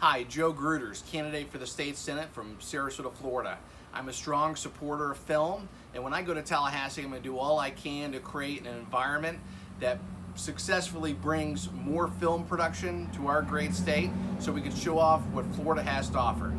Hi, Joe Gruters, candidate for the state senate from Sarasota, Florida. I'm a strong supporter of film, and when I go to Tallahassee, I'm going to do all I can to create an environment that successfully brings more film production to our great state so we can show off what Florida has to offer.